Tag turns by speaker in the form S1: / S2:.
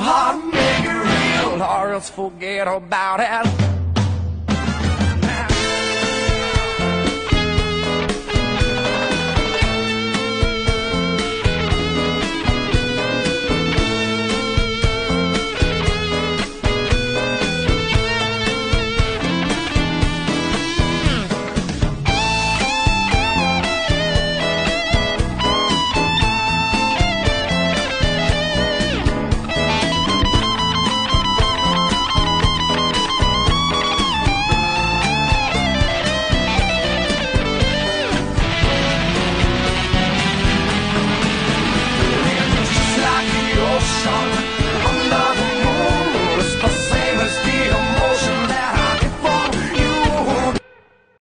S1: hard, make it real, or else forget about it. song.